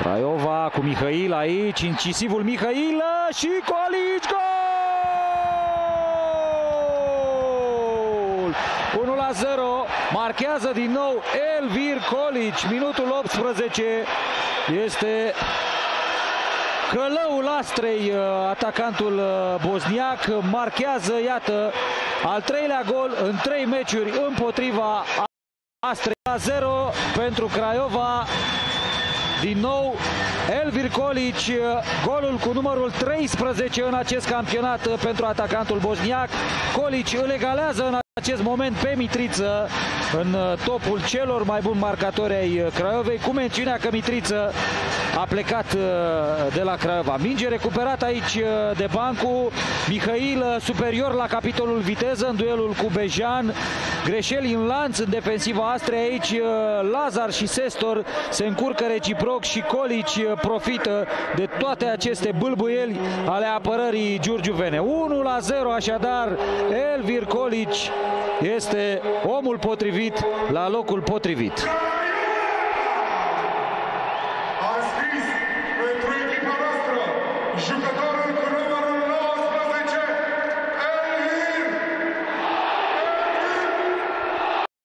Craiova cu Mihail aici, incisivul Mihail și Colici, gol! 1 la 0, marchează din nou Elvir Colici, minutul 18, este călăul astrei atacantul bosniac, marchează, iată, al treilea gol în trei meciuri împotriva Astrei la 0 pentru Craiova. Din nou Elvir Colici, golul cu numărul 13 în acest campionat pentru atacantul bosniac. Colici îl egalează în acest moment pe Mitriță în topul celor mai buni marcatori ai Craiovei, cu mențiunea că Mitriță a plecat de la Craiova. Minge recuperat aici de Bancu, Mihail superior la capitolul viteză în duelul cu Bejan, greșeli în lanț în defensiva Astrei aici, Lazar și Sestor se încurcă reciproc și Colici profită de toate aceste bâlbuieli ale apărării Giurgiuvene. 1 la 0 așadar, Elvir Colici este omul potrivit la locul potrivit.